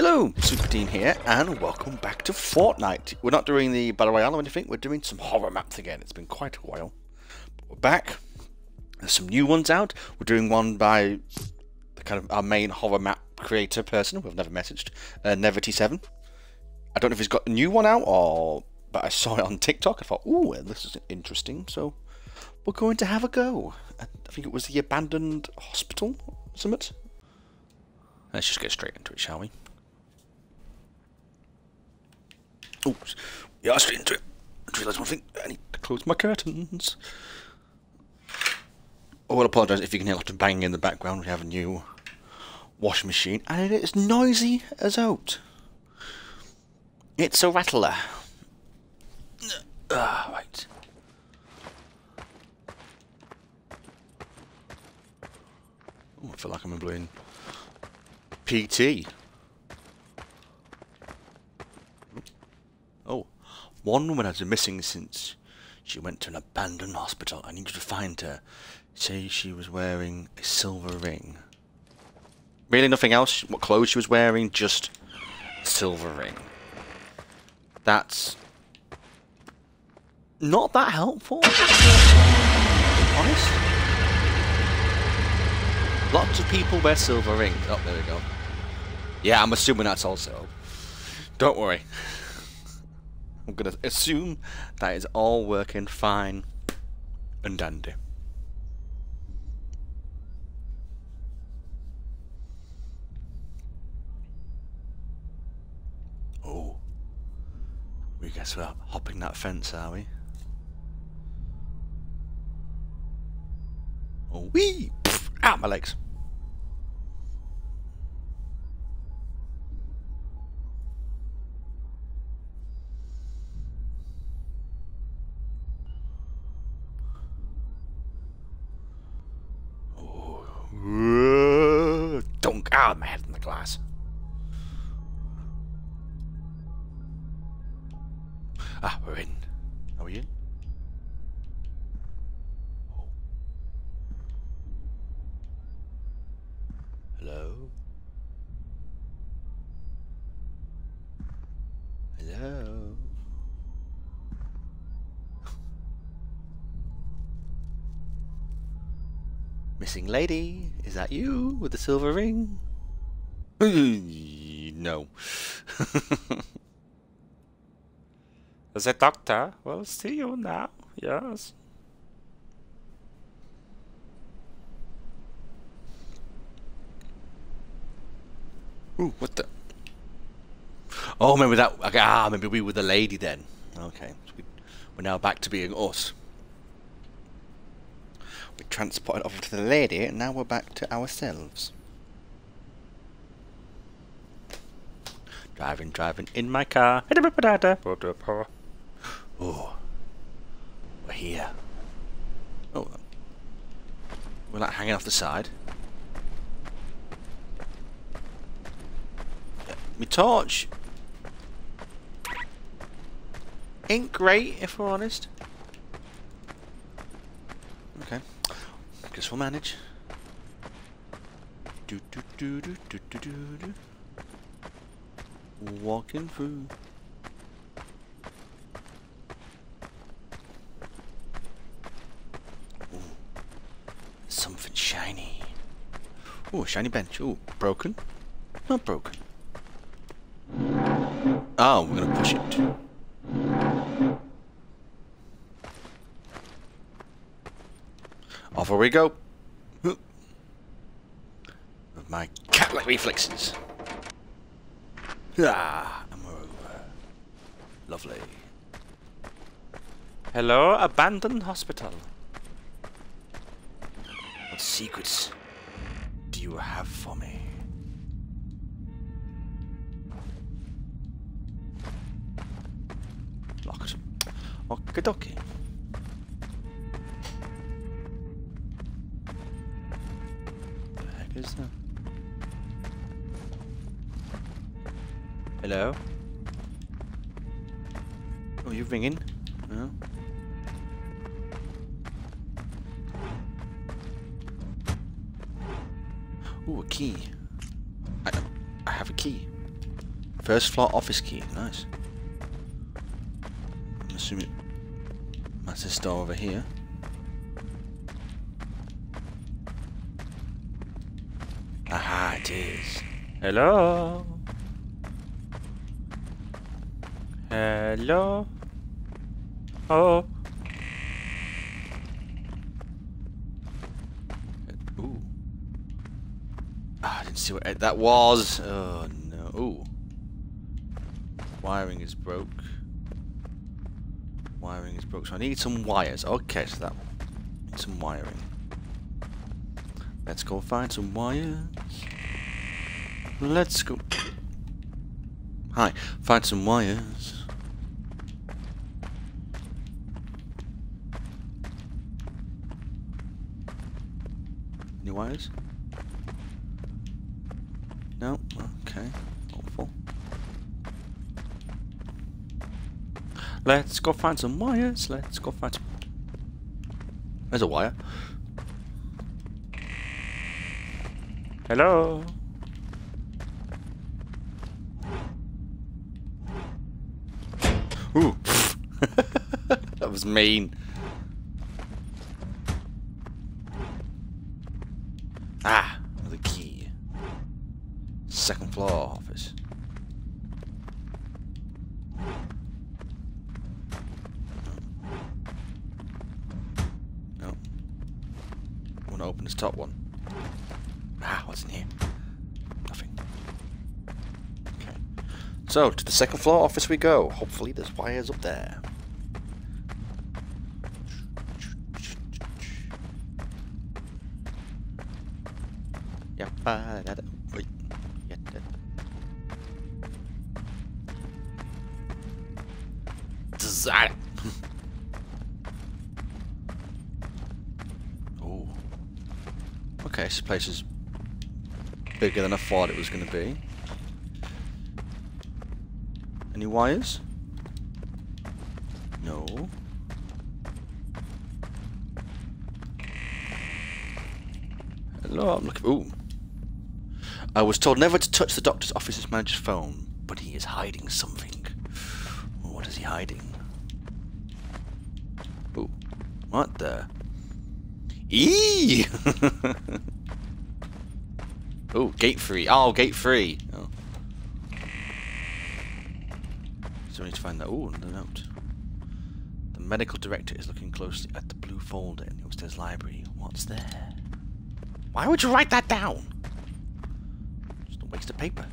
Hello, Super Dean here, and welcome back to Fortnite. We're not doing the Battle Royale or anything, we're doing some horror maps again. It's been quite a while. But we're back. There's some new ones out. We're doing one by the kind of our main horror map creator person we've never messaged, uh, Nevity7. I don't know if he's got a new one out, or but I saw it on TikTok. I thought, ooh, this is interesting, so we're going to have a go. I think it was the abandoned hospital, summit. Let's just get straight into it, shall we? Oops. Yeah, I straight into it. I realised one thing. I need to close my curtains. I will apologise if you can hear a lot of banging in the background. We have a new washing machine, and it is noisy as out. It's a rattler. Ah, right. Oh, I feel like I'm in PT. Oh, one woman has been missing since she went to an abandoned hospital. I need you to find her. Say she was wearing a silver ring. Really nothing else? What clothes she was wearing? Just a silver ring. That's not that helpful. Honest. Lots of people wear silver rings. Oh, there we go. Yeah, I'm assuming that's also. Don't worry. I'm going to assume that is all working fine and dandy. Oh. We guess we're hopping that fence, are we? Oh, wee! Out my legs. Ah, my head in the glass. Ah, we're in. Are we in? Hello? Hello? Missing lady, is that you with the silver ring? No. The doctor will see you now, yes. Ooh, what the? Oh, maybe that. Ah, maybe we were the lady then. Okay, so we, we're now back to being us. We transported over to the lady, and now we're back to ourselves. Driving, driving in my car. Oh, we're here. Oh, we're like hanging off the side. My torch ain't great, if we're honest. Okay, I guess we'll manage. Do do do do do do do do. Walking through. Ooh, something shiny. Ooh, shiny bench. Ooh, broken? Not broken. Oh, we're gonna push it. Off we go. With my cat-like reflexes. Ah, and we're over. Lovely. Hello, abandoned hospital. What secrets do you have for me? Locked. Okie dokie. The heck is that? Hello? Oh, you ringing? No? Ooh, a key. I, I have a key. First floor office key. Nice. I'm assuming that's this door over here. Aha, it is. Hello? Hello? Oh. Ooh. Ah, I didn't see what that was. Oh no. Ooh. Wiring is broke. Wiring is broke. So I need some wires. Okay, so that need some wiring. Let's go find some wires. Let's go. Hi, find some wires. Any wires? No? Okay. Hopeful. Let's go find some wires. Let's go find some... There's a wire. Hello? Ooh. that was mean. Ah, the key. Second floor office. No. I want to open this top one. Ah, what's in here? Nothing. Okay. So, to the second floor office we go. Hopefully there's wires up there. Yep, this place is bigger than I thought it was going to be. Any wires? No. Hello, I'm looking. Ooh. I was told never to touch the doctor's office's manager's phone, but he is hiding something. What is he hiding? Ooh. What the? Eee! oh, gate free. Oh, gate free. Oh. So we need to find that. Oh, the note. The medical director is looking closely at the blue folder in the upstairs library. What's there? Why would you write that down? Just a waste of paper.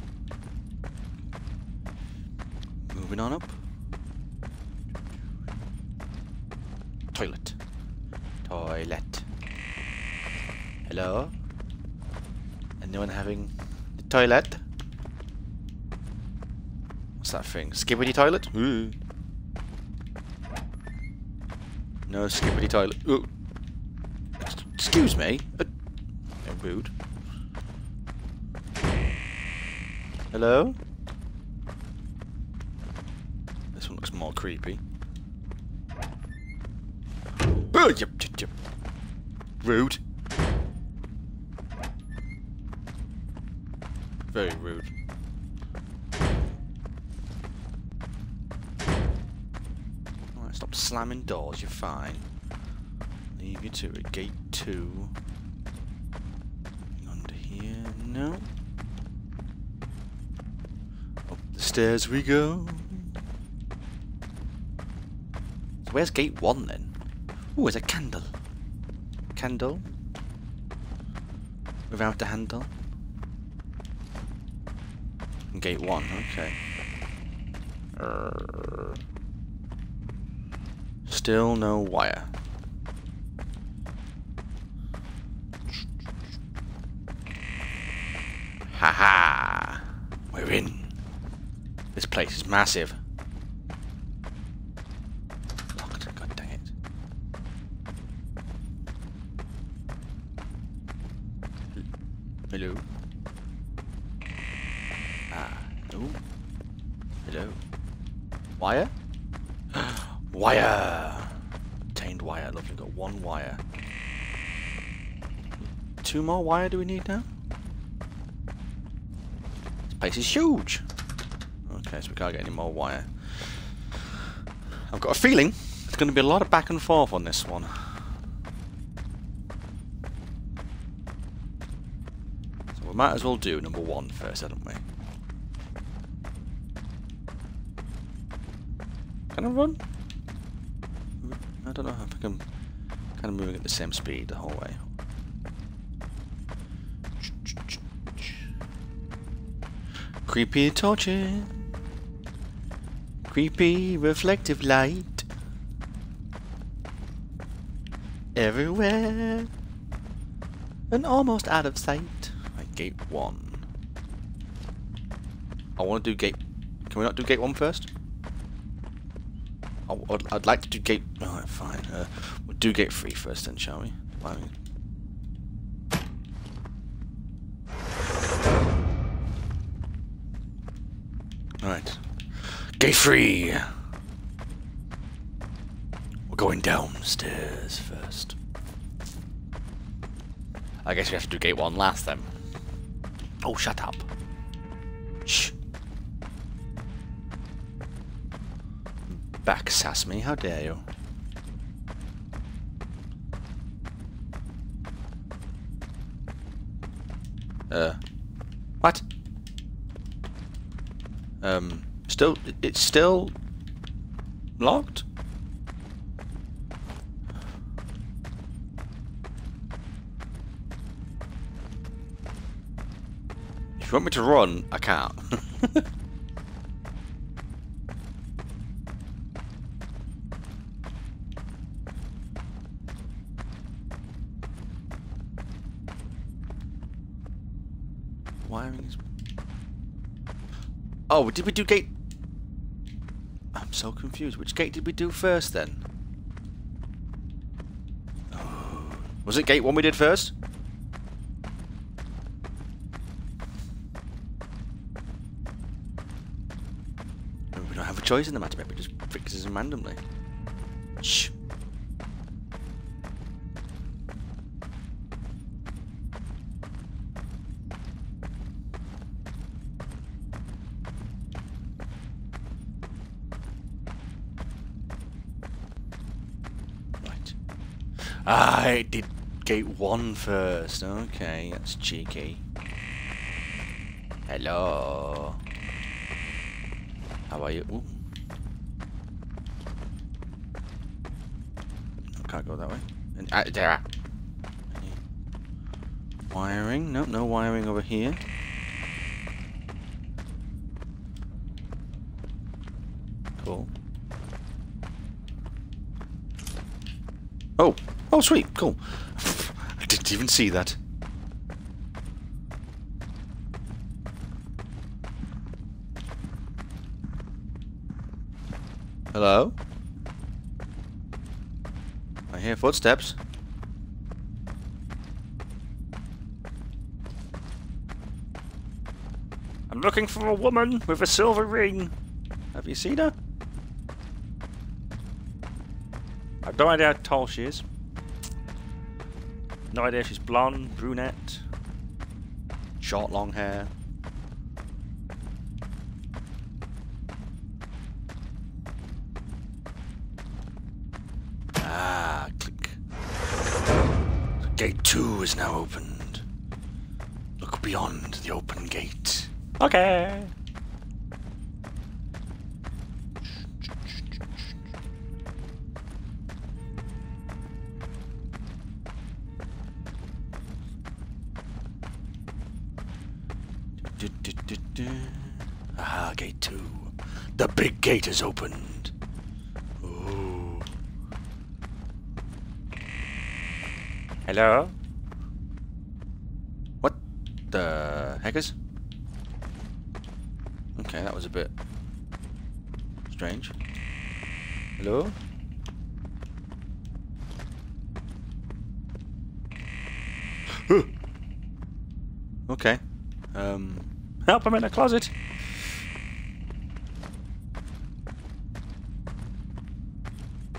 Moving on up. Toilet. Toilet. Hello? Anyone having the toilet? What's that thing? Skibidi toilet? Ooh. No skibidi toilet. Ooh. Excuse me. Uh, rude. Hello? This one looks more creepy. Oh, yep, yep, yep. Rude. Very rude. Alright, stop slamming doors, you're fine. Leave you to it. Gate 2. Under here, no. Up the stairs we go. So where's gate 1 then? Ooh, there's a candle. Candle. Without a handle. Gate 1, okay. Uh, still no wire. Haha! We're in. This place is massive. Locked, god dang it. Hello? Ah, no. Hello? Wire? wire! Obtained wire, lovely, got one wire. Two more wire do we need now? This place is huge! Okay, so we can't get any more wire. I've got a feeling there's going to be a lot of back and forth on this one. So we might as well do number one first, hadn't we? I run? I don't know I can kind of moving at the same speed the whole way. Creepy torches. Creepy reflective light. Everywhere. And almost out of sight. Right, gate one. I want to do gate... Can we not do gate one first? I'd, I'd like to do gate... Alright, fine. Uh, we'll do gate three first then, shall we? Alright. Gate three. We're going downstairs first. I guess we have to do gate one last then. Oh, shut up. Back sass me, how dare you? Uh, what? Um, still, it's still locked? If you want me to run, I can't. Wiring is Oh, did we do gate... I'm so confused. Which gate did we do first then? Was it gate one we did first? We don't have a choice in the matter, maybe just fixes them randomly. Shh. Right. I did gate one first. Okay, that's cheeky. Hello. How are you? Ooh. I can't go that way. And, uh, there. Wiring? Nope, no wiring over here. Cool. Oh, sweet, cool. I didn't even see that. Hello? I hear footsteps. I'm looking for a woman with a silver ring. Have you seen her? I've no idea how tall she is. No idea if she's blonde, brunette. Short, long hair. Ah, click. Gate two is now opened. Look beyond the open gate. Okay. Big gate is opened. Ooh. Hello? What the heck is? Okay, that was a bit strange. Hello? okay. Um. Help, I'm in a closet.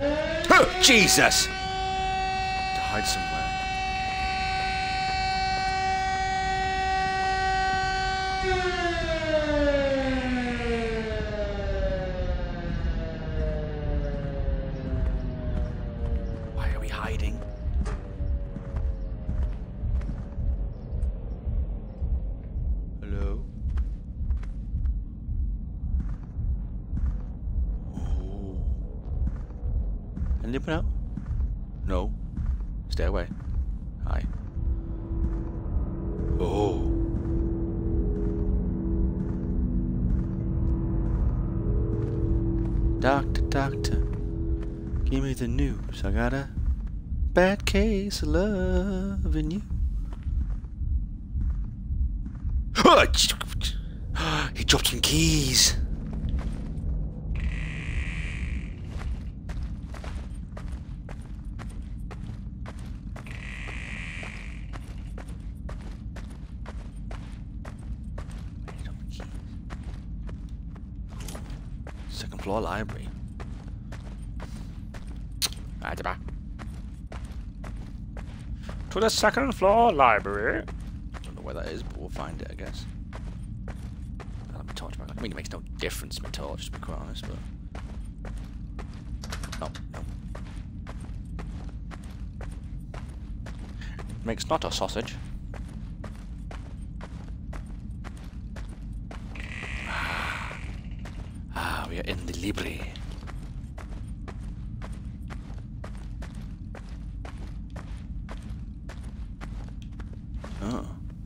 Oh, Jesus! To hide somewhere. Case of loving you. He dropped some keys. Second floor library. Ah, right, back. To the second floor library. I Don't know where that is, but we'll find it, I guess. I'll have my torch back. I mean, it makes no difference, to my torch, to be quite honest, but... No, no. Makes not a sausage. Ah, we are in the library.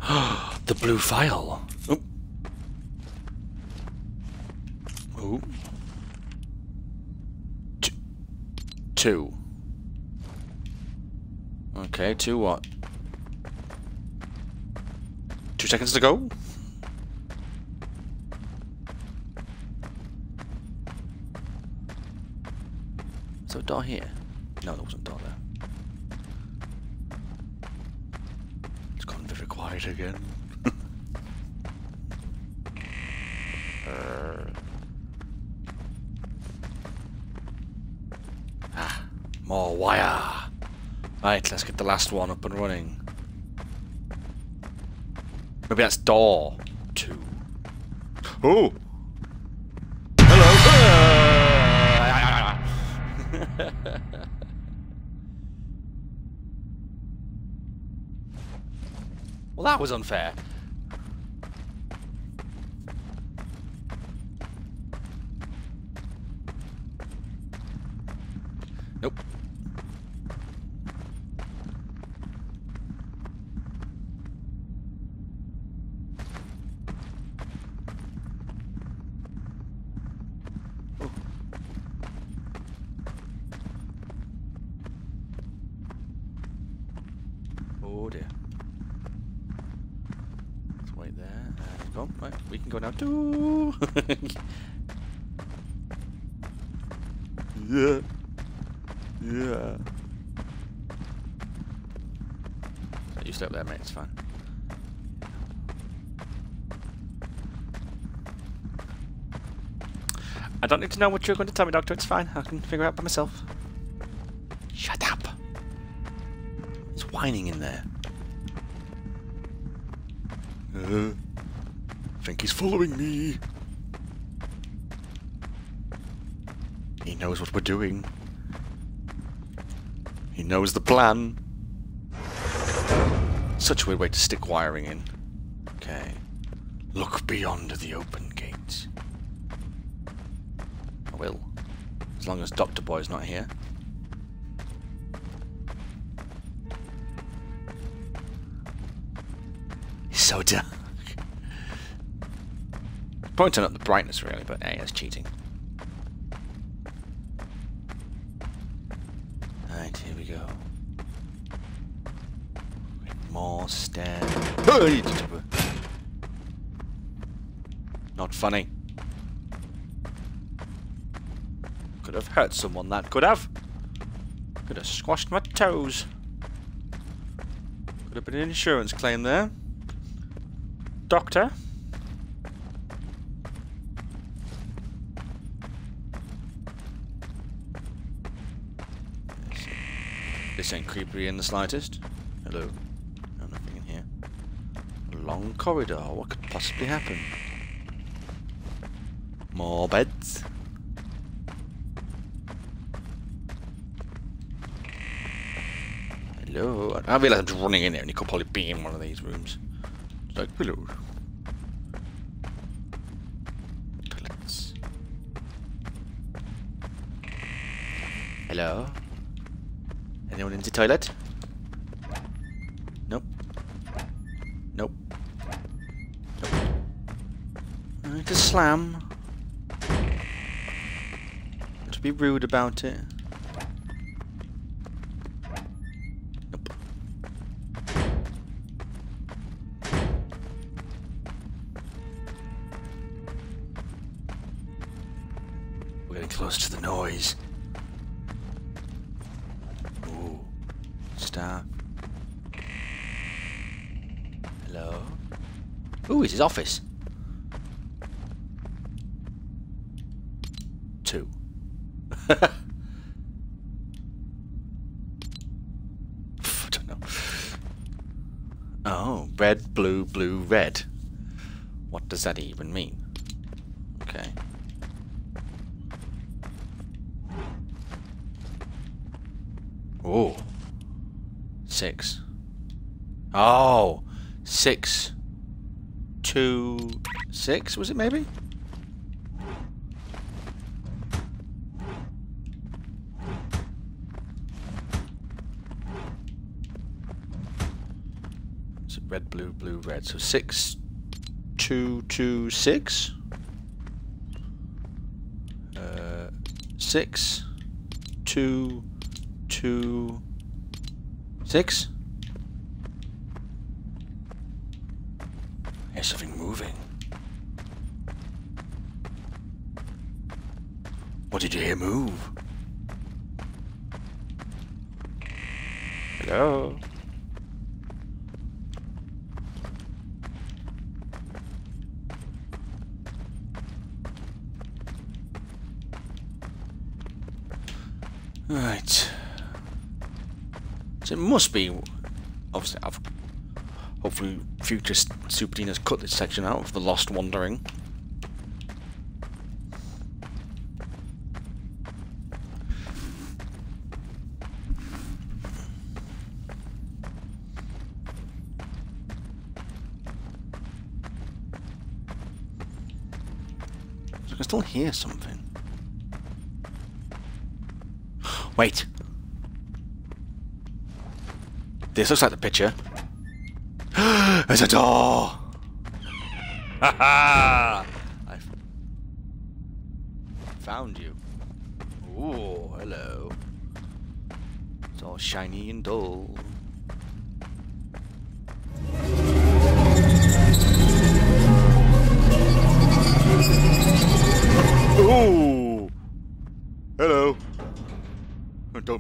Oh. The blue file. Oh. Oh. T- two. Okay, two what? Two seconds to go? So a door here? No, there wasn't a door there. It's gone very quiet again. ah, more wire. Right, let's get the last one up and running. Maybe that's door two. Oh! Hello! well, that was unfair. Nope. Oh dear. Let's wait there. And go. Right, we can go now too. Yeah. Yeah. You stay up there, mate. It's fine. I don't need to know what you're going to tell me, Doctor. It's fine. I can figure it out by myself. Shut up. He's whining in there. Uh, I think he's following me. Knows what we're doing. He knows the plan. Such a weird way to stick wiring in. Okay. Look beyond the open gate. I will. As long as Doctor Boy's not here. It's so dark. Probably turn up the brightness really, but hey, that's cheating. Alright, here we go. More stairs. Not funny. Could have hurt someone, that could have. Could have squashed my toes. Could have been an insurance claim there. Doctor? This ain't creepy in the slightest. Hello. No, nothing in here. A long corridor. What could possibly happen? More beds. Hello. I realise I'm just running in there and you could probably be in one of these rooms. It's like, hello. Toilets. Hello. Anyone in the toilet? Slam. To be rude about it. We're getting close to the noise. Ooh. Staff. Hello? Ooh, it's his office. Two. I don't know. Oh, red, blue, blue, red. What does that even mean? Okay. Oh. Six. Oh. Six. Two. Six, was it maybe? So red, blue, blue, red. So six, two, two, six. Uh, six, two, two, six. There's something moving. What did you hear move? Hello? Right. So it must be. Obviously, I've. Hopefully, future Super has cut this section out of the Lost Wandering. I can still hear something. Wait. This looks like the picture. There's a door! Ha ha! I found you. Ooh, hello. It's all shiny and dull.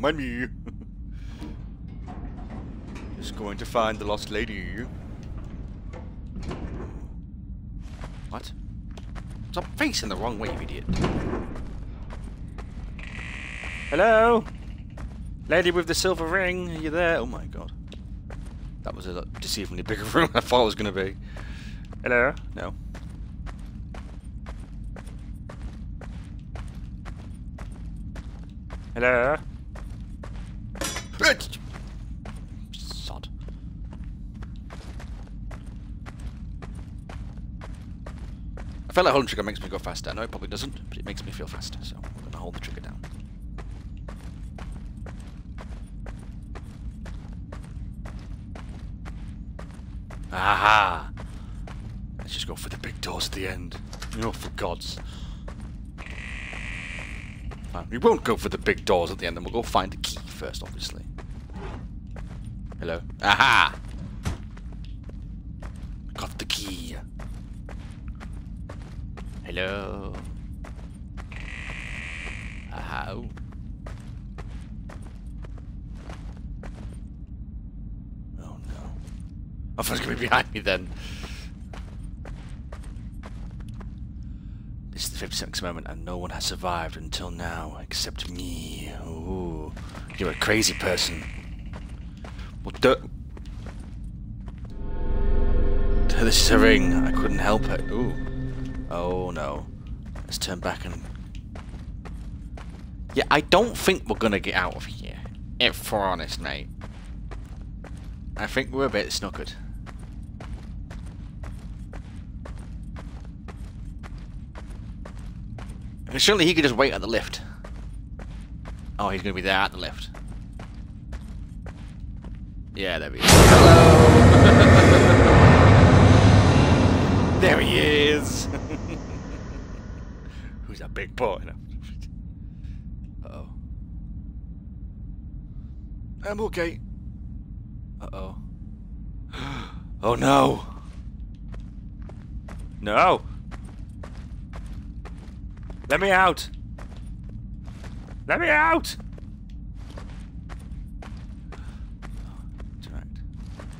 Me. Just going to find the lost lady. What? Stop facing the wrong way, you idiot. Hello? Lady with the silver ring, are you there? Oh my god. That was a deceivingly bigger room than I thought it was going to be. Hello? No. Hello? Sod. I feel like holding trigger makes me go faster. I know it probably doesn't, but it makes me feel faster, so I'm going to hold the trigger down. Aha! Let's just go for the big doors at the end. Oh, for God's. Fine. We won't go for the big doors at the end, and we'll go find the key first, obviously. Hello? Aha! Got the key. Hello? Aha. Oh no. I thought it going to be behind me then. This is the 56th moment, and no one has survived until now, except me. Ooh, you're a crazy person. Well, duh. This is a ring. I couldn't help it. Ooh. Oh no. Let's turn back and. Yeah, I don't think we're gonna get out of here. If we're honest, mate. I think we're a bit snookered. Surely he could just wait at the lift. Oh, he's to be there at the lift. Yeah, there he is. Hello! there he is! Who's that big boy? Uh-oh. I'm okay. Uh-oh. Oh no! No! Let me out! Let me out!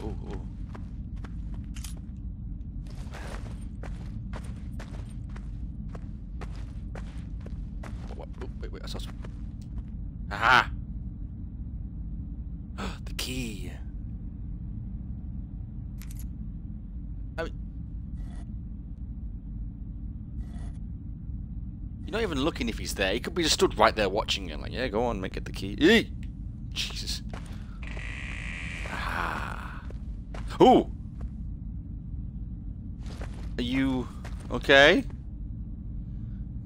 Oh, oh. Oh, wait, wait, I saw some. Aha! the key. I mean, you're not even looking if he's there. He could be just stood right there watching you, like, yeah, go on, make it the key. Eey! Jesus. Ah. Ooh! Are you okay?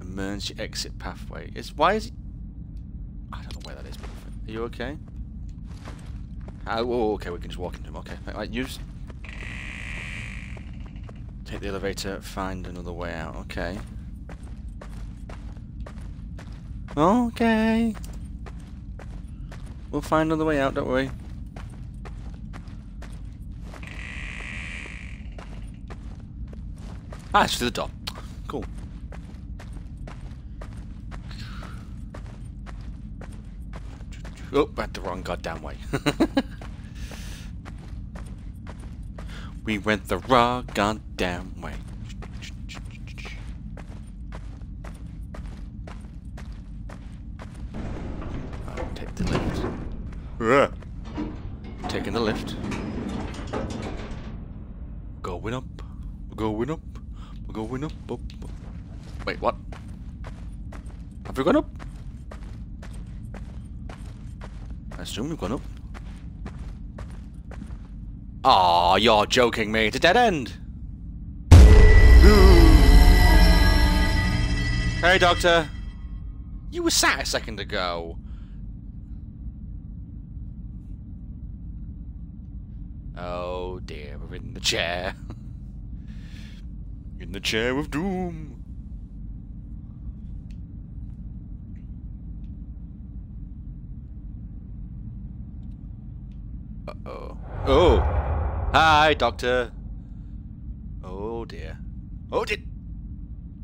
Emergency exit pathway. Is why is he? I don't know where that is. Are you okay? Oh, oh, okay. We can just walk into him. Okay. Right, use. Take the elevator. Find another way out. Okay. Okay. We'll find another way out. Don't worry. Ah, it's through the door. Cool. Oh, went the wrong goddamn way. we went the wrong goddamn way. You're joking me. It's a dead end. hey, Doctor. You were sat a second ago. Oh dear, we're in the chair. in the chair of doom. Uh-oh. Oh! Hi, Doctor! Oh dear. Oh dear!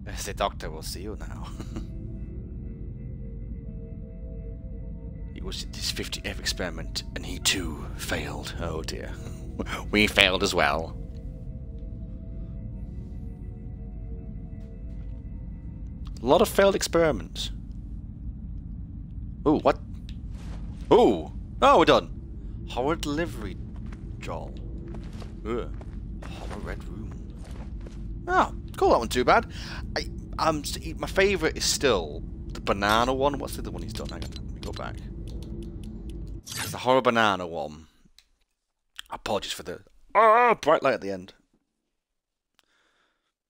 The Doctor will see you now. it was his 50th experiment, and he too failed. Oh dear. we failed as well. A lot of failed experiments. Oh, what? Oh! Oh, we're done. Horror delivery, Doll. Ugh. Horror red room. Oh, cool. That one too bad. I, um, my favourite is still the banana one. What's the other one he's done? Hang on, let me go back. It's the horror banana one. Apologies for the oh, bright light at the end.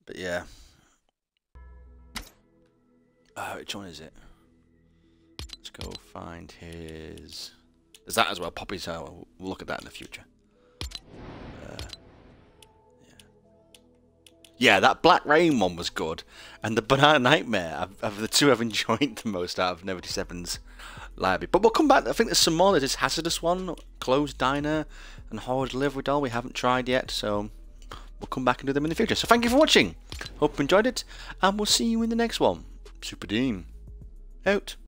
But yeah. Uh, which one is it? Let's go find his. There's that as well, Poppy's. Uh, we'll look at that in the future. Yeah, that Black Rain one was good, and the Banana Nightmare of the two I've enjoyed the most out of Never Seven's library. But we'll come back. I think there's some more. There's this Hazardous one, Closed Diner, and Horror Delivery Doll. We haven't tried yet, so we'll come back and do them in the future. So thank you for watching. Hope you enjoyed it, and we'll see you in the next one. Super Dean. Out.